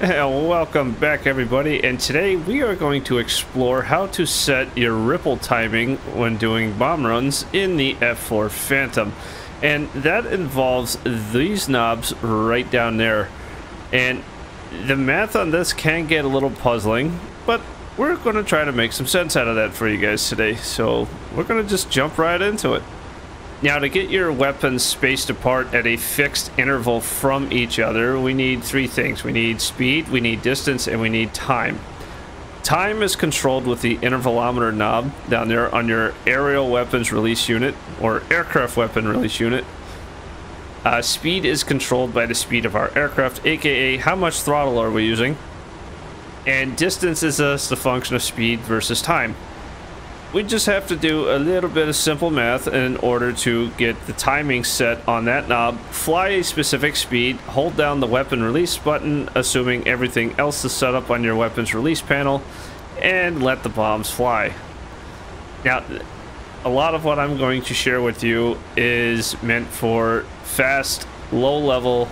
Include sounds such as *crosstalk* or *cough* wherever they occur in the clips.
welcome back everybody. And today we are going to explore how to set your ripple timing when doing bomb runs in the F4 Phantom. And that involves these knobs right down there. And the math on this can get a little puzzling but we're going to try to make some sense out of that for you guys today. So we're going to just jump right into it now to get your weapons spaced apart at a fixed interval from each other, we need three things. We need speed, we need distance, and we need time. Time is controlled with the intervalometer knob down there on your aerial weapons release unit or aircraft weapon release unit. Uh, speed is controlled by the speed of our aircraft, aka how much throttle are we using. And distance is just a function of speed versus time we just have to do a little bit of simple math in order to get the timing set on that knob, fly a specific speed, hold down the weapon release button, assuming everything else is set up on your weapons release panel, and let the bombs fly. Now, a lot of what I'm going to share with you is meant for fast, low-level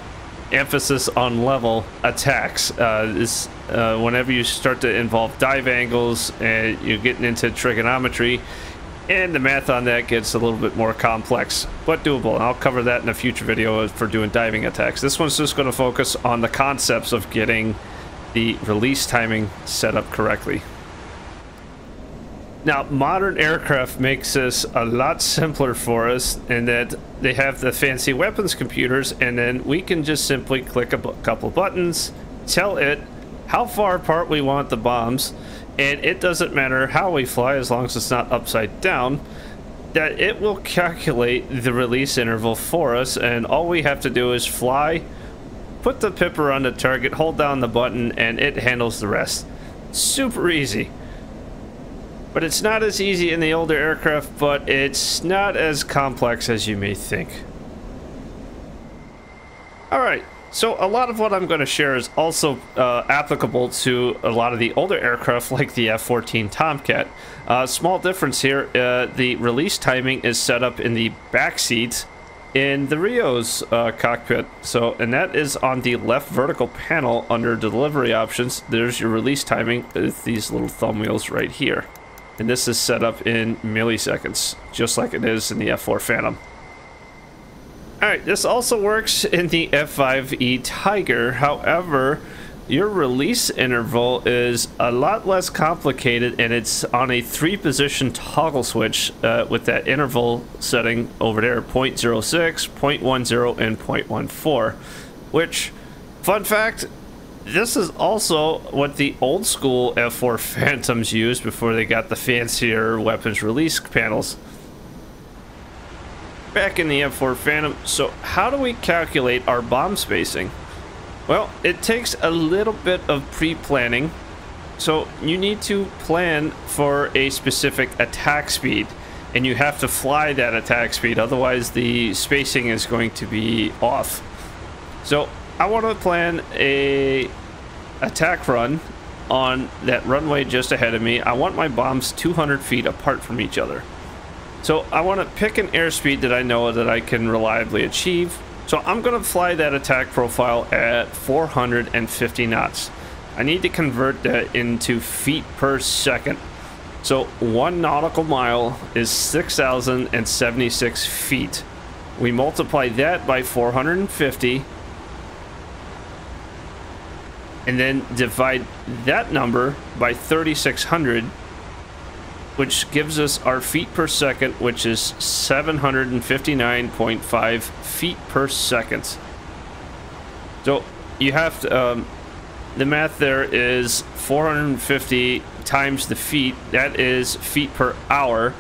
emphasis on level attacks. Uh, this, uh, whenever you start to involve dive angles and you're getting into trigonometry, and the math on that gets a little bit more complex, but doable. And I'll cover that in a future video for doing diving attacks. This one's just going to focus on the concepts of getting the release timing set up correctly. Now, modern aircraft makes this a lot simpler for us in that they have the fancy weapons computers, and then we can just simply click a couple buttons, tell it how far apart we want the bombs, and it doesn't matter how we fly as long as it's not upside down, that it will calculate the release interval for us, and all we have to do is fly, put the pipper on the target, hold down the button, and it handles the rest. Super easy. But it's not as easy in the older aircraft, but it's not as complex as you may think. Alright, so a lot of what I'm going to share is also uh, applicable to a lot of the older aircraft like the F-14 Tomcat. Uh, small difference here, uh, the release timing is set up in the back seat in the RIO's uh, cockpit. So, and that is on the left vertical panel under delivery options. There's your release timing with these little thumb wheels right here. And this is set up in milliseconds, just like it is in the F4 Phantom. Alright, this also works in the F5E Tiger. However, your release interval is a lot less complicated and it's on a three position toggle switch uh, with that interval setting over there 0 0.06 0.10 and 0.14 which fun fact this is also what the old school F4 Phantoms used before they got the fancier weapons release panels. Back in the F4 Phantom, so how do we calculate our bomb spacing? Well, it takes a little bit of pre-planning. So you need to plan for a specific attack speed and you have to fly that attack speed otherwise the spacing is going to be off. So I want to plan a attack run on that runway just ahead of me. I want my bombs 200 feet apart from each other. So I want to pick an airspeed that I know that I can reliably achieve. So I'm going to fly that attack profile at 450 knots. I need to convert that into feet per second. So one nautical mile is 6,076 feet. We multiply that by 450 and then divide that number by 3600 which gives us our feet per second which is 759.5 feet per second. So you have to um, the math there is 450 times the feet. That is feet per hour.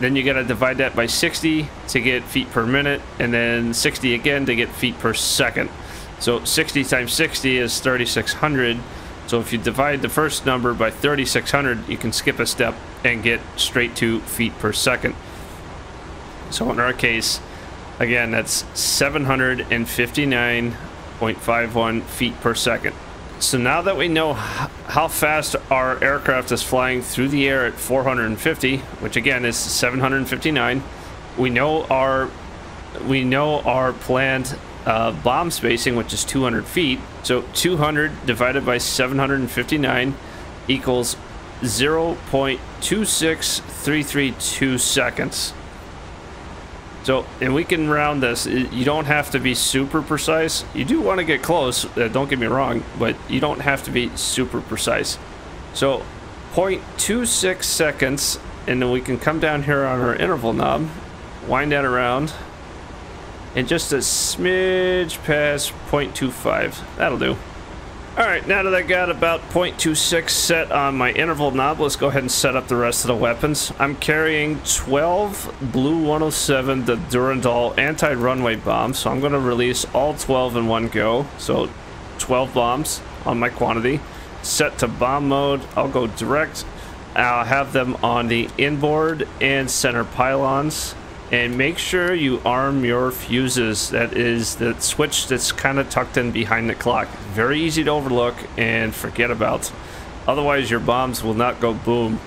Then you got to divide that by 60 to get feet per minute and then 60 again to get feet per second. So 60 times 60 is 3600. So if you divide the first number by 3600, you can skip a step and get straight to feet per second. So in our case, again, that's 759.51 feet per second. So now that we know how fast our aircraft is flying through the air at 450, which again is 759, we know our we know our planned uh, bomb spacing, which is 200 feet. So 200 divided by 759 equals 0.26332 seconds. So, and we can round this. You don't have to be super precise. You do want to get close, uh, don't get me wrong, but you don't have to be super precise. So, 0.26 seconds, and then we can come down here on our interval knob, wind that around, and just a smidge past 0.25. That'll do. Alright, now that I got about 0.26 set on my interval knob, let's go ahead and set up the rest of the weapons. I'm carrying 12 BLU 107 the Durandal anti-runway bombs, so I'm going to release all 12 in one go. So 12 bombs on my quantity. Set to bomb mode, I'll go direct. I'll have them on the inboard and center pylons and make sure you arm your fuses. That is the switch that's kind of tucked in behind the clock. Very easy to overlook and forget about. Otherwise, your bombs will not go boom.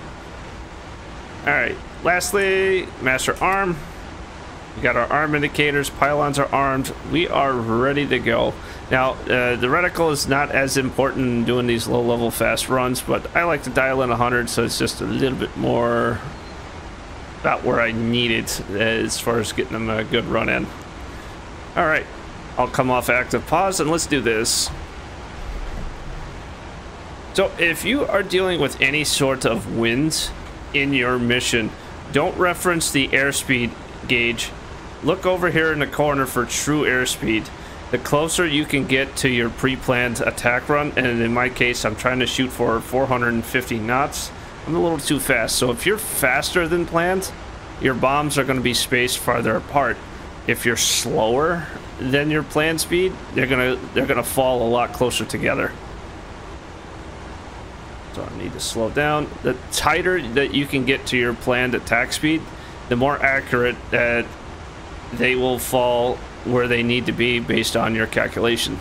All right, lastly, master arm. We got our arm indicators, pylons are armed. We are ready to go. Now, uh, the reticle is not as important in doing these low-level fast runs, but I like to dial in 100, so it's just a little bit more about where I need it as far as getting them a good run in. All right, I'll come off active pause and let's do this. So if you are dealing with any sort of winds in your mission, don't reference the airspeed gauge. Look over here in the corner for true airspeed. The closer you can get to your pre-planned attack run, and in my case, I'm trying to shoot for 450 knots, I'm a little too fast. So if you're faster than planned, your bombs are going to be spaced farther apart. If you're slower than your planned speed, they're gonna they're gonna fall a lot closer together. So I need to slow down. The tighter that you can get to your planned attack speed, the more accurate that they will fall where they need to be based on your calculation.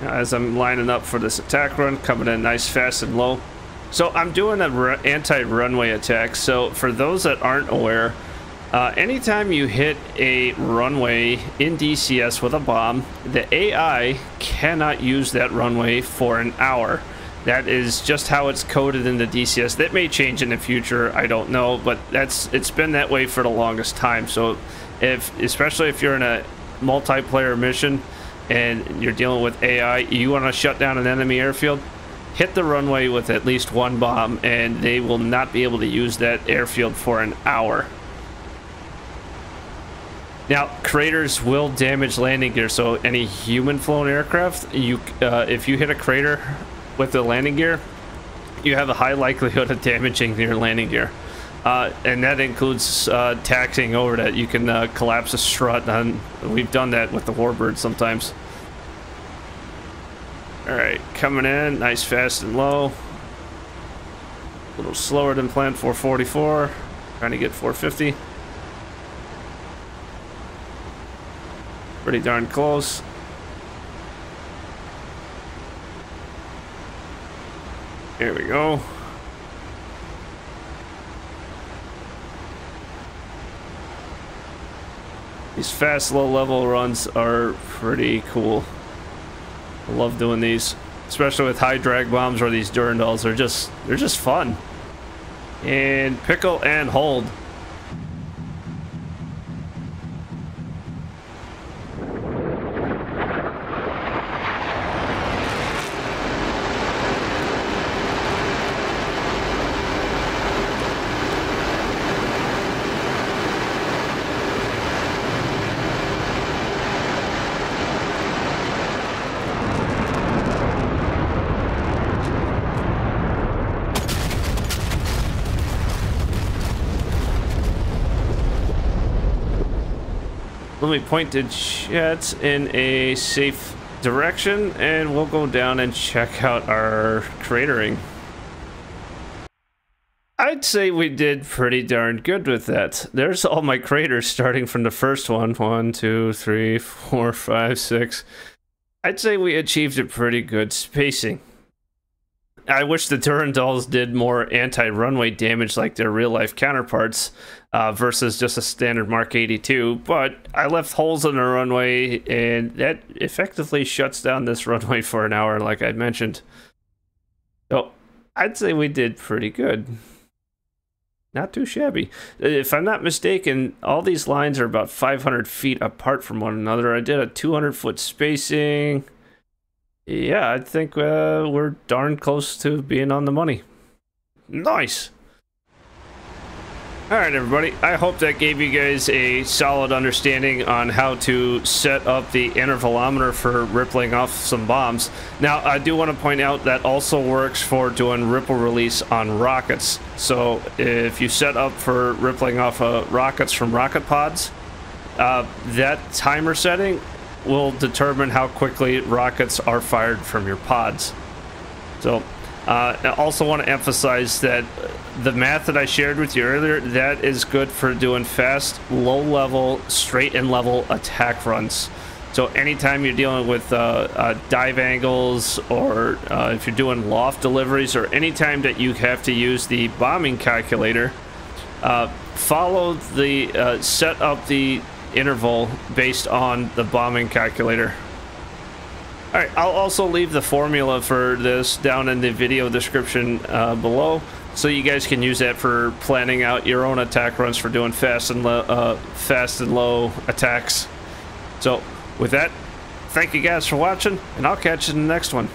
As I'm lining up for this attack run, coming in nice, fast, and low. So I'm doing an anti-runway attack. So for those that aren't aware, uh, anytime you hit a runway in DCS with a bomb, the AI cannot use that runway for an hour. That is just how it's coded in the DCS. That may change in the future, I don't know, but that's it's been that way for the longest time. So if especially if you're in a multiplayer mission, and you're dealing with AI, you want to shut down an enemy airfield, hit the runway with at least one bomb, and they will not be able to use that airfield for an hour. Now, craters will damage landing gear, so any human-flown aircraft, you uh, if you hit a crater with the landing gear, you have a high likelihood of damaging your landing gear. Uh, and that includes uh, taxing over that. You can uh, collapse a strut, and we've done that with the Warbird sometimes. Alright, coming in, nice, fast, and low. A little slower than planned, 444. Trying to get 450. Pretty darn close. Here we go. These fast low level runs are pretty cool. I love doing these, especially with high drag bombs or these Durandals. They're just they're just fun. And pickle and hold. Let me point the jets in a safe direction and we'll go down and check out our cratering. I'd say we did pretty darn good with that. There's all my craters starting from the first one. One, two, three, four, five, six. I'd say we achieved a pretty good spacing. I wish the Durandals did more anti-runway damage like their real-life counterparts uh, versus just a standard Mark 82, but I left holes in the runway and that effectively shuts down this *laughs* runway for an hour like I mentioned. So I'd say we did pretty good. Not too shabby. If I'm not mistaken, all these lines are about 500 feet apart from one another. I did a 200 foot spacing. Yeah, I think uh, we're darn close to being on the money. Nice. All right, everybody. I hope that gave you guys a solid understanding on how to set up the intervalometer for rippling off some bombs. Now, I do want to point out that also works for doing ripple release on rockets. So if you set up for rippling off uh, rockets from rocket pods, uh, that timer setting will determine how quickly rockets are fired from your pods. So uh, I also want to emphasize that the math that I shared with you earlier, that is good for doing fast, low level, straight and level attack runs. So anytime you're dealing with uh, uh, dive angles or uh, if you're doing loft deliveries or anytime that you have to use the bombing calculator, uh, follow the, uh, set up the interval based on the bombing calculator. Alright, I'll also leave the formula for this down in the video description uh, below so you guys can use that for planning out your own attack runs for doing fast and uh, fast and low attacks. So with that, thank you guys for watching, and I'll catch you in the next one.